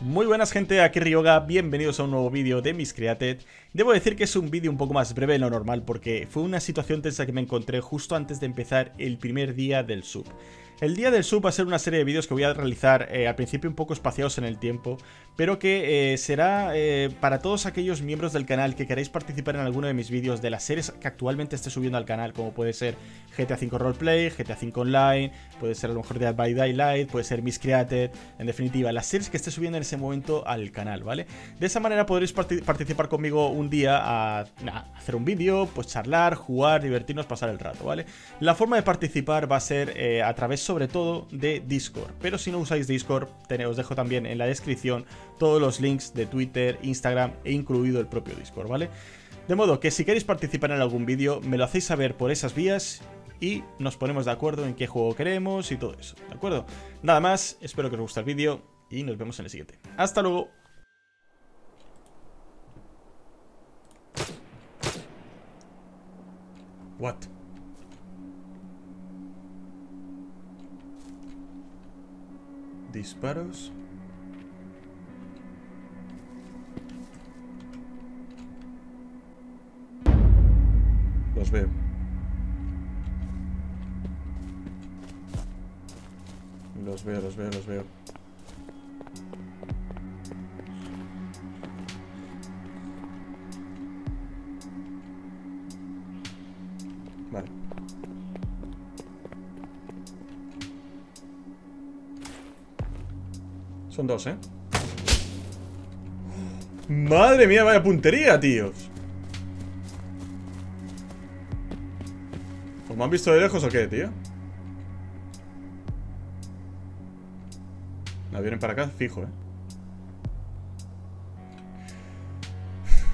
Muy buenas gente, aquí Ryoga, bienvenidos a un nuevo vídeo de Mis Created. Debo decir que es un vídeo un poco más breve de lo normal porque fue una situación tensa que me encontré justo antes de empezar el primer día del sub. El día del sub va a ser una serie de vídeos que voy a realizar eh, al principio un poco espaciados en el tiempo, pero que eh, será eh, para todos aquellos miembros del canal que queráis participar en alguno de mis vídeos de las series que actualmente esté subiendo al canal, como puede ser GTA V Roleplay, GTA V Online, puede ser a lo mejor Dead by Daylight, puede ser Miscreated, en definitiva, las series que esté subiendo en ese momento al canal, ¿vale? De esa manera podréis participar conmigo un día a, hacer un vídeo, pues charlar, jugar, divertirnos, pasar el rato, ¿vale? La forma de participar va a ser a través sobre todo de Discord. Pero si no usáis Discord, os dejo también en la descripción todos los links de Twitter, Instagram e incluido el propio Discord, ¿vale? De modo que si queréis participar en algún vídeo, me lo hacéis saber por esas vías y nos ponemos de acuerdo en qué juego queremos y todo eso, ¿de acuerdo? Nada más, espero que os guste el vídeo y nos vemos en el siguiente. ¡Hasta luego! What? Disparos. Los veo. Los veo, los veo, los veo. Dos, ¿eh? Madre mía, vaya puntería, tíos ¿Os me han visto de lejos o qué, tío? ¿La vienen para acá? Fijo, ¿eh?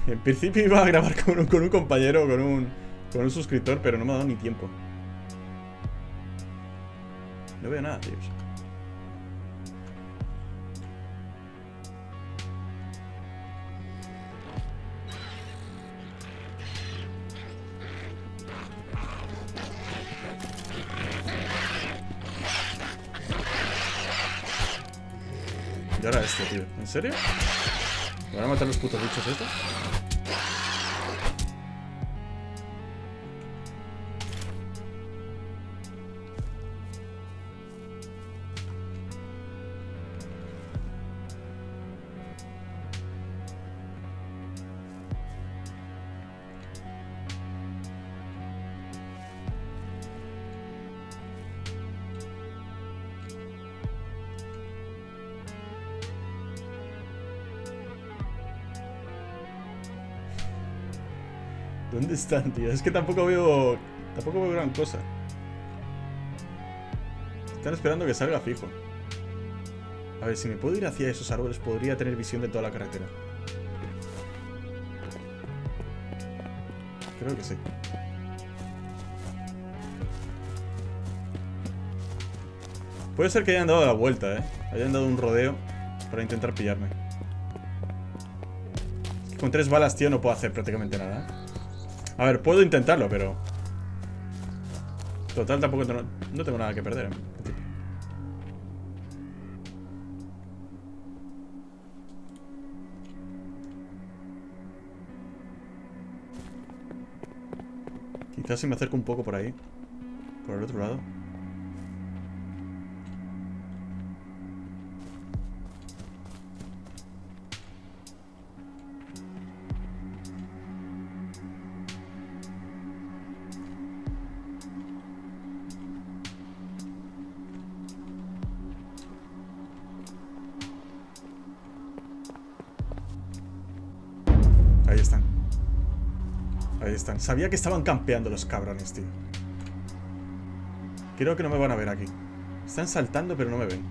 En principio iba a grabar con un, con un compañero, con un, con un suscriptor, pero no me ha dado ni tiempo. No veo nada, tíos. Y ahora este, tío. ¿En serio? ¿Me van a matar los putos bichos estos? ¿Dónde están, tío? Es que tampoco veo... Tampoco veo gran cosa. Están esperando que salga fijo. A ver, si me puedo ir hacia esos árboles, podría tener visión de toda la carretera. Creo que sí. Puede ser que hayan dado la vuelta, ¿eh? Hayan dado un rodeo para intentar pillarme. Con tres balas, tío, no puedo hacer prácticamente nada. A ver, puedo intentarlo, pero... Total, tampoco tengo, no tengo nada que perder. Quizás si me acerco un poco por ahí. Por el otro lado. Ahí están. Sabía que estaban campeando los cabrones, tío. Creo que no me van a ver aquí. Están saltando, pero no me ven.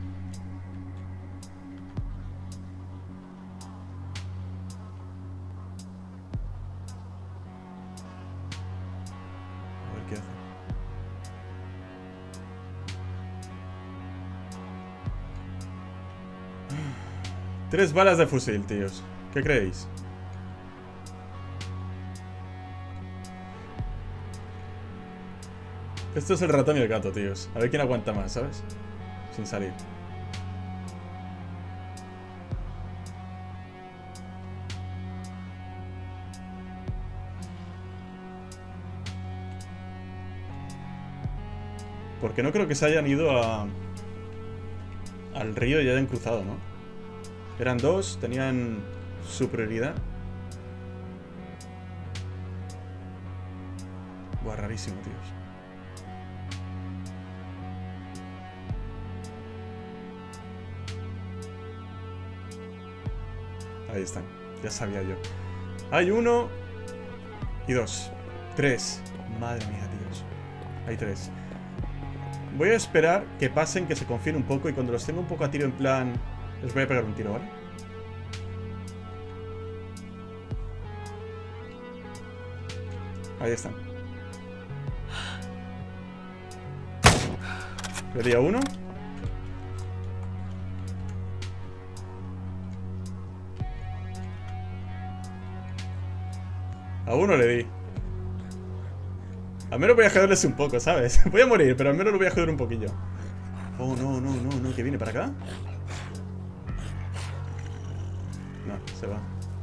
A ver qué hace. Tres balas de fusil, tíos. ¿Qué creéis? Esto es el ratón y el gato, tíos. A ver quién aguanta más, ¿sabes? Sin salir. Porque no creo que se hayan ido a... Al río y hayan cruzado, ¿no? Eran dos, tenían su prioridad. Buah, rarísimo, tíos. Ahí están. Ya sabía yo. Hay uno y dos. Tres. Madre mía, tíos. Hay tres. Voy a esperar que pasen, que se confíen un poco y cuando los tenga un poco a tiro en plan... Les voy a pegar un tiro, ¿vale? Ahí están. Le di a uno. A uno le di. Al menos voy a joderles un poco, ¿sabes? Voy a morir, pero al menos lo voy a joder un poquillo. Oh, no, no, no, no, que viene para acá. No, se va.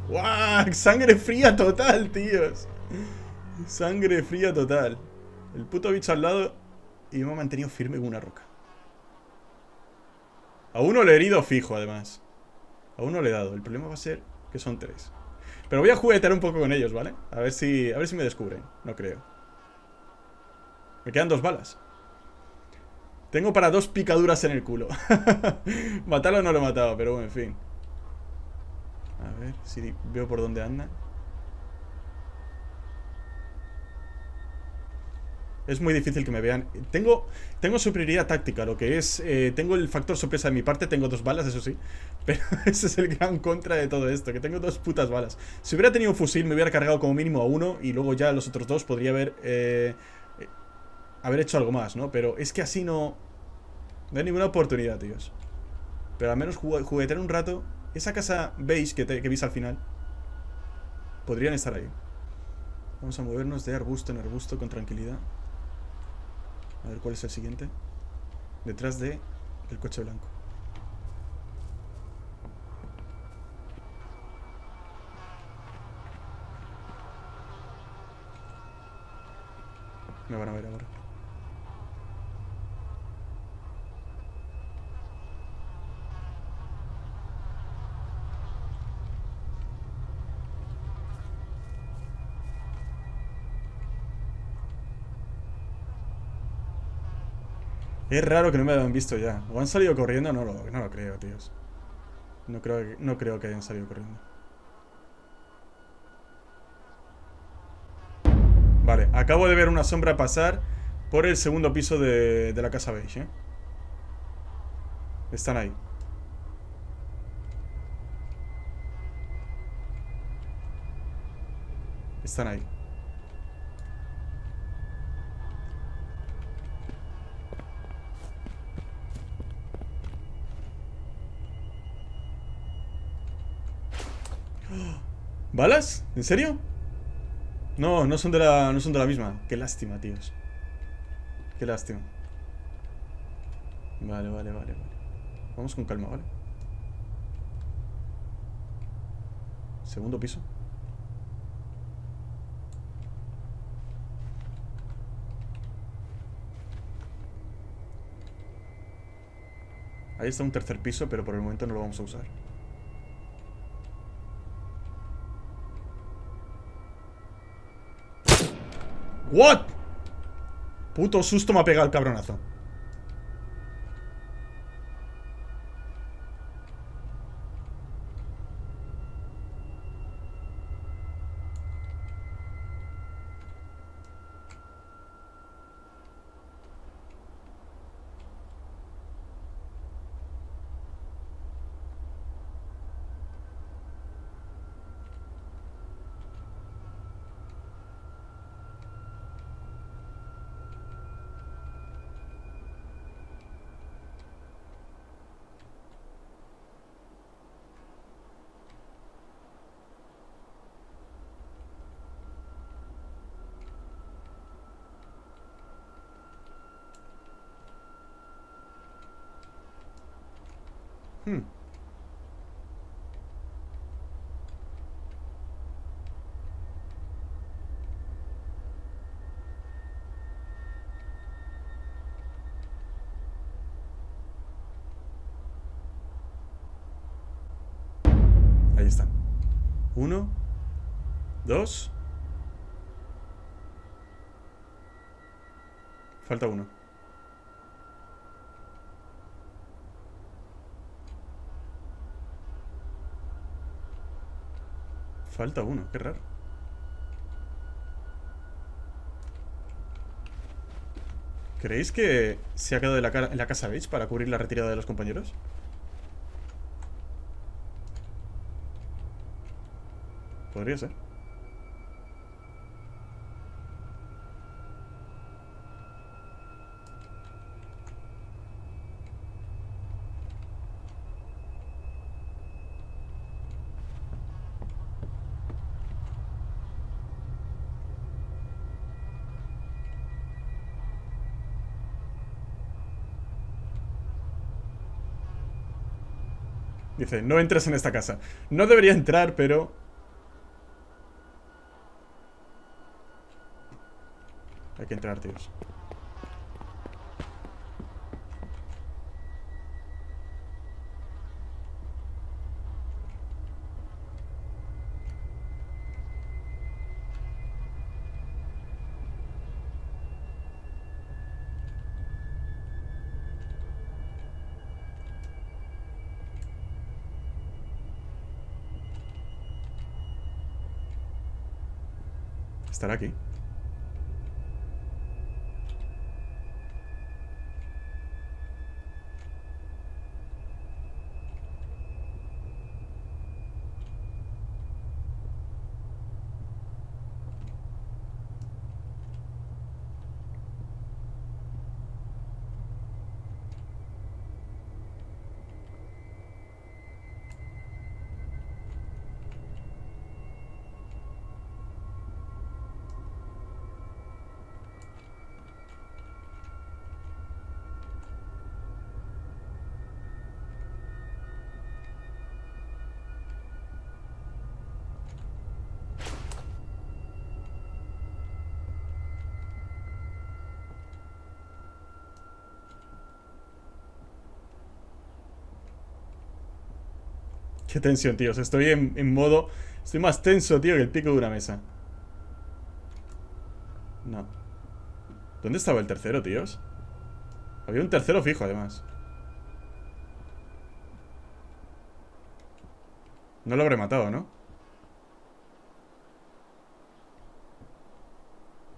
¡Guau! Sangre fría total, tíos. Sangre fría total. El puto bicho al lado y me ha mantenido firme con una roca. A uno le he herido fijo, además. A uno le he dado. El problema va a ser que son tres. Pero voy a juguetear un poco con ellos, ¿vale? A ver si, a ver si me descubren. No creo. Me quedan dos balas. Tengo para dos picaduras en el culo. Matarlo no lo he matado, pero bueno, en fin. A ver si veo por dónde anda. Es muy difícil que me vean. Tengo, tengo superioridad táctica, lo que es... Eh, tengo el factor sorpresa de mi parte, tengo dos balas, eso sí. Pero ese es el gran contra de todo esto, que tengo dos putas balas. Si hubiera tenido un fusil, me hubiera cargado como mínimo a uno y luego ya los otros dos podría haber... Eh, eh, haber hecho algo más, ¿no? Pero es que así no... No hay ninguna oportunidad, tíos. Pero al menos juguetear un rato. Esa casa beige que, que veis al final. Podrían estar ahí. Vamos a movernos de arbusto en arbusto con tranquilidad. A ver cuál es el siguiente. Detrás de el coche blanco. Me van a ver ahora. Es raro que no me hayan visto ya. ¿O han salido corriendo? No lo, no lo creo, tíos. No creo, no creo que hayan salido corriendo. Vale, acabo de ver una sombra pasar por el segundo piso de, de la casa beige, ¿eh? Están ahí. Están ahí. ¿Balas? ¿En serio? No, no son de la, no son de la misma. Qué lástima, tíos. Qué lástima. Vale, vale, vale, vale. Vamos con calma, ¿vale? Segundo piso. Ahí está un tercer piso, pero por el momento no lo vamos a usar. ¿What? Puto susto me ha pegado el cabronazo. Hmm. Ahí están. Uno, dos. Falta uno. Falta uno, qué raro. ¿Creéis que se ha quedado en la, casa Beach para cubrir la retirada de los compañeros? Podría ser. Dice, no entres en esta casa. No debería entrar, pero... Hay que entrar, tíos. Estará aquí. Qué tensión, tíos. Estoy en, modo... Estoy más tenso, tío, que el pico de una mesa. No. ¿Dónde estaba el tercero, tíos? Había un tercero fijo, además. No lo habré matado, ¿no?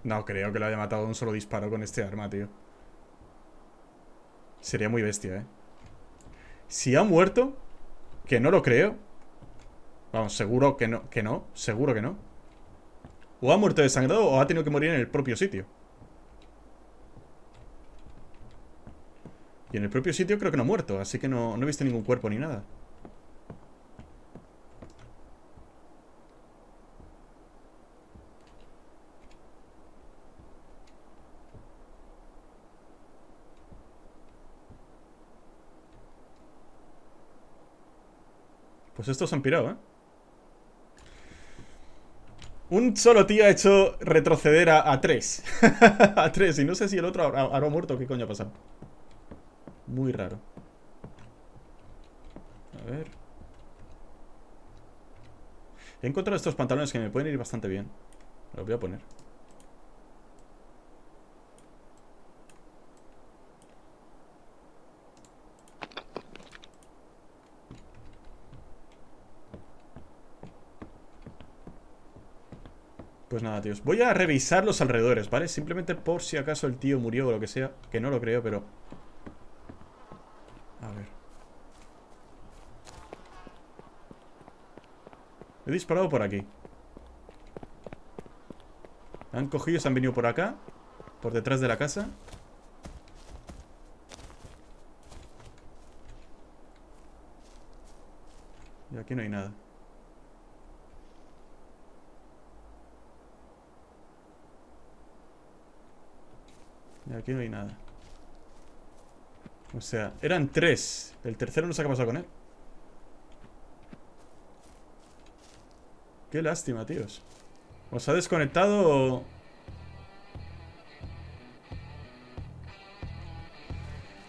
No creo que lo haya matado un solo disparo con este arma, tío. Sería muy bestia, ¿eh? Si ha muerto, que no lo creo. Vamos, seguro que no, que no, seguro que no. O ha muerto desangrado o ha tenido que morir en el propio sitio. Y en el propio sitio creo que no ha muerto, así que no, no he visto ningún cuerpo ni nada. Pues estos han pirado, ¿eh? Un solo tío ha hecho retroceder a, tres. a tres. Y no sé si el otro habrá, muerto qué coño ha pasado. Muy raro. A ver. He encontrado estos pantalones que me pueden ir bastante bien. Los voy a poner. Pues nada, tíos. Voy a revisar los alrededores, ¿vale? Simplemente por si acaso el tío murió o lo que sea. Que no lo creo, pero... A ver. He disparado por aquí. Han cogido, se han venido por acá. Por detrás de la casa. Y aquí no hay nada. Aquí no hay nada. O sea, eran tres. El tercero no sé qué ha con él. Qué lástima, tíos. ¿Os ha desconectado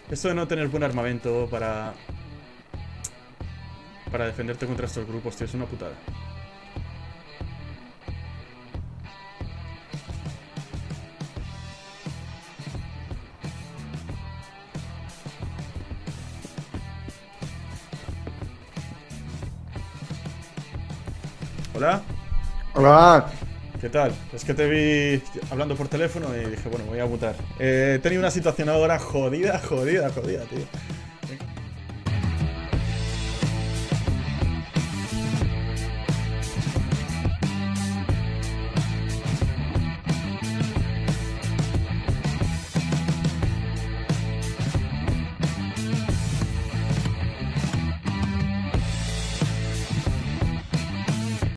Esto de no tener buen armamento para... para defenderte contra estos grupos, tío. Es una putada. Hola. Hola. ¿Qué tal? Es que te vi hablando por teléfono y dije, bueno, voy a mutar. Eh, he tenido una situación ahora jodida, jodida, jodida, tío.